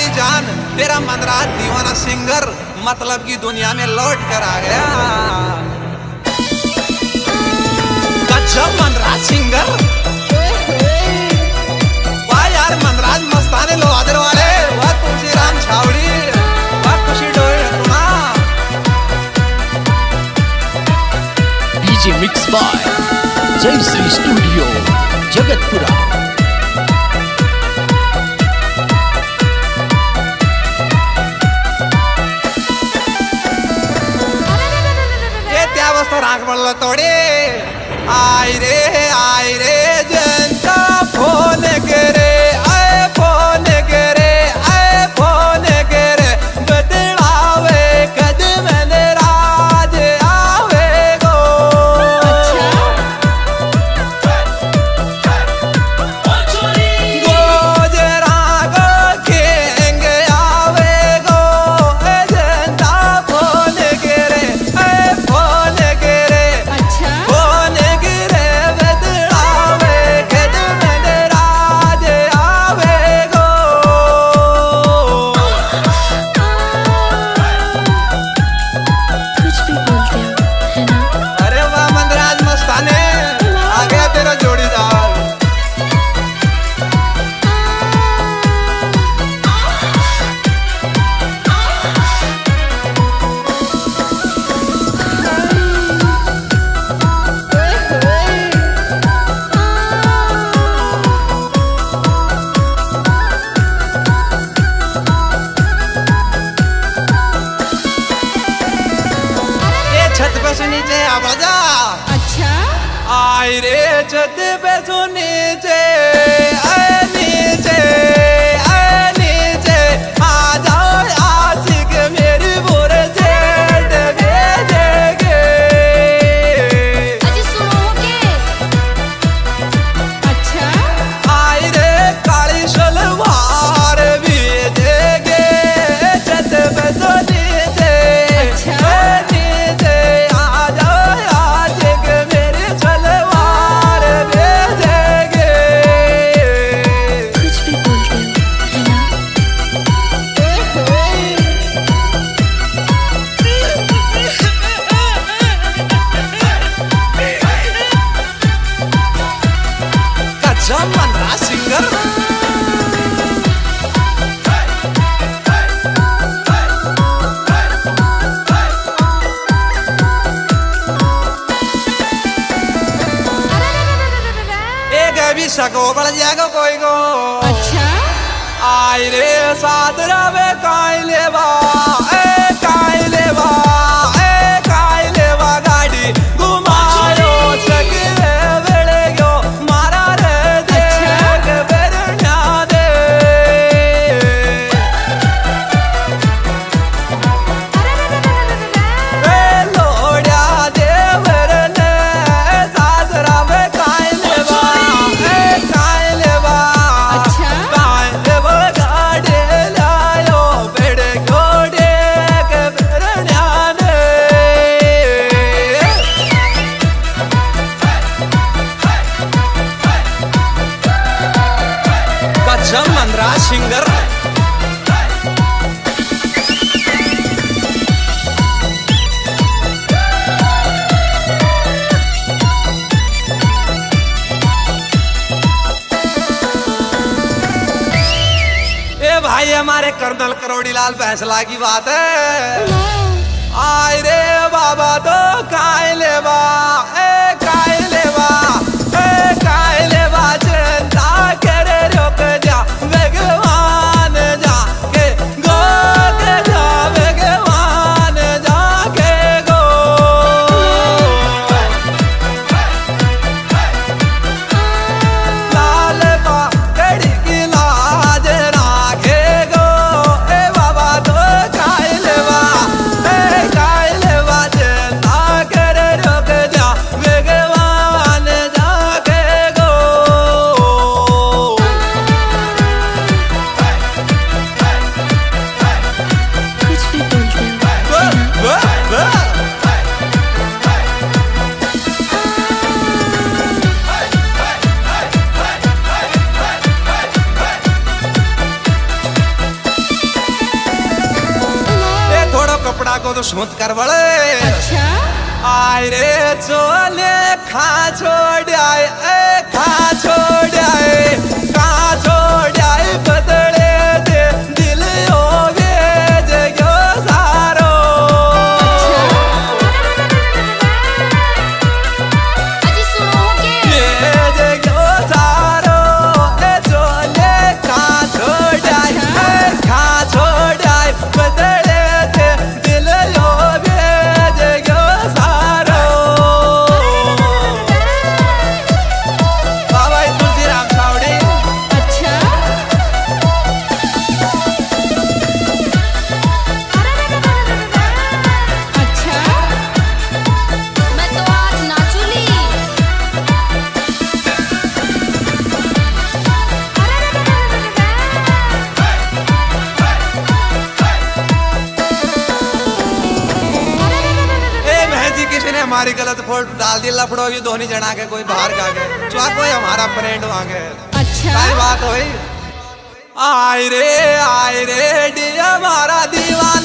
मेरी जान, तेरा मनराज दीवाना सिंगर मतलब की दुनिया में लौट कर आ गया। अच्छा मनराज सिंगर। यार, मनराज मस्ताने राम खुशी mix by Jayshree studio, Jagatpura. राग म्हणलं तोडे। आय रे आय रे। बजा अच्छा। आयरे जद बेजोने जे आय जागो बड़ जाएगा कोई गो अच्छा। आई रे साधरा सिंगर। भाई हमारे कर्नल करोड़ीलाल फैसला की बात है। हाँ। आए रे बाबा तो काय ले बा তো চমৎকার বলে। আচ্ছা। আয় রে চলে খা ছোড়ায় डाल दिया लफड़ो भी धोनी जना के कोई बाहर का गए चुआ कोई हमारा फ्रेंड वहाँ के। अच्छा। बात हो आई रे आई रे डिया मारा दीवार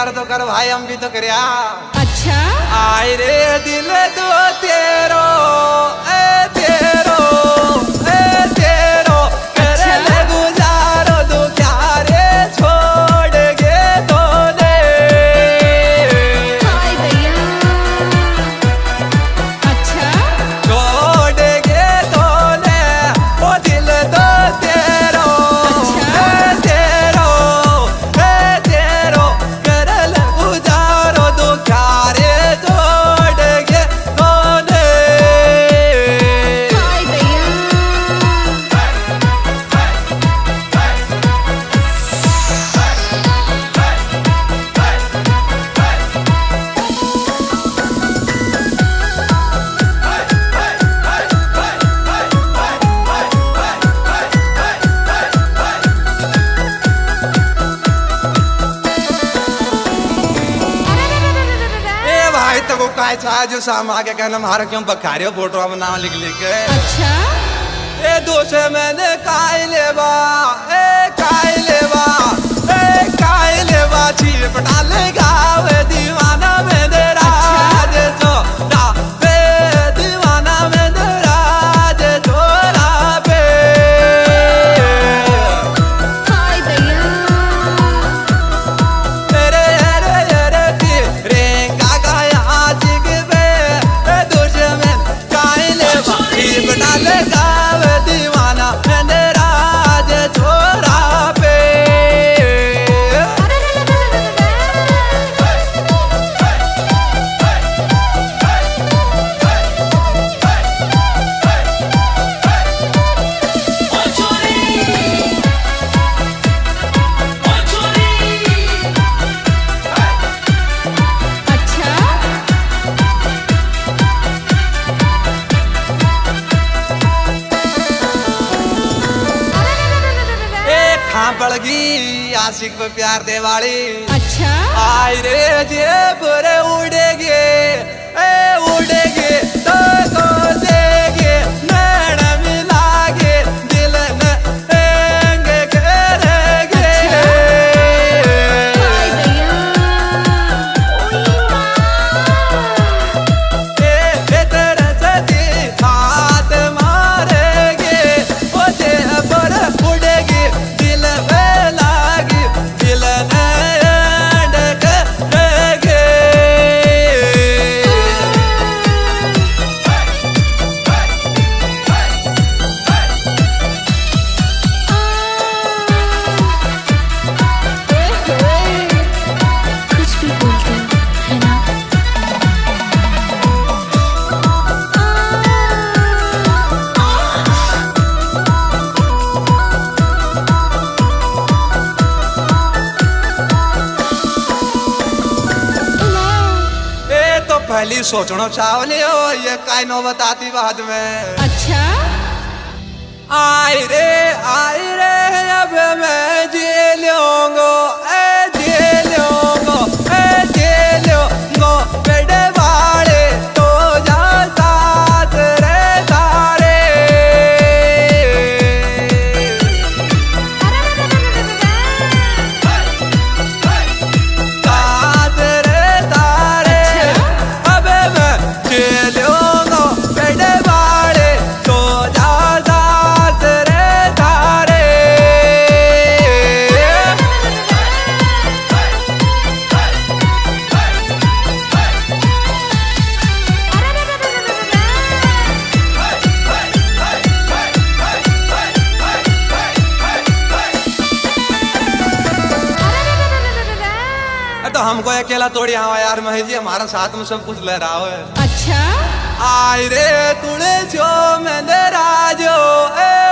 प्यार तो कर भाई हम भी तो कर अच्छा? आए रे दिल दो ते तो तक काय छा जो शाम आके कहना मारो क्यों बखारे हो फ़ोटो में नाम लिख लिख के? अच्छा। ए दोष मैंने काय लेवा ए काय लेवा ए काय लेवा चीर पटा लेगा वे दीवाना मैंने सिंह पे प्यार दे वाली अच्छा। आई रे। पहले सोचना चावले हो ये काय नो बताती बाद में। अच्छा। आई रे आई रे अब मैं जी लूंगो हमको अकेला तोड़ी हाँ यार महेश जी हमारा साथ में सब कुछ ले रहा है अच्छा। आई रे तुड़े जो मैं राजो ए।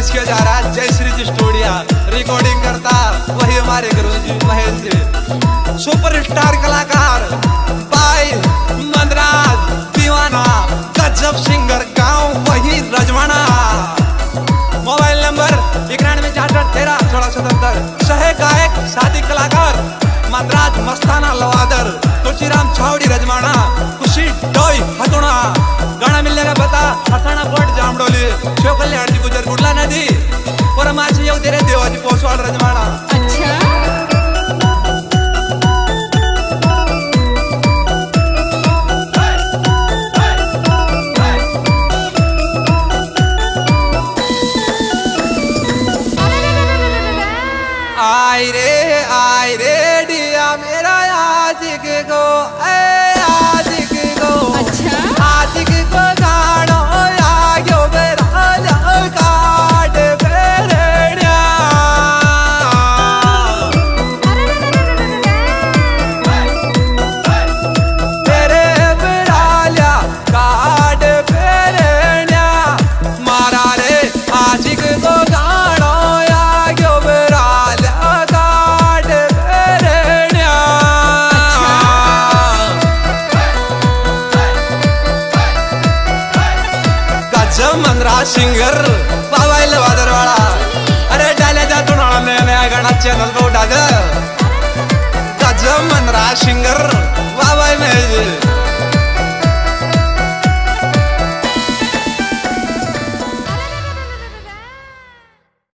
पेश किया जा रहा है। जय श्री जी स्टूडियो रिकॉर्डिंग करता वही हमारे गुरु जी महेश जी। सुपरस्टार कलाकार बाई मंदराज दीवाना, गजब सिंगर, गाँव वही रजवाना। मोबाइल नंबर इक्यानवे चार तेरह सोलह सतहत्तर। सह गायक शादी कलाकार, मद्राज मस्ताना लवादर, तुलसीराम छावड़ी रजवाना, खुशी डोई हतुणा por la nadie. गजब मंदरा सिंगर बाबा वादरवाड़ा अरे डाले जा तू नया नया गाना चैनल पे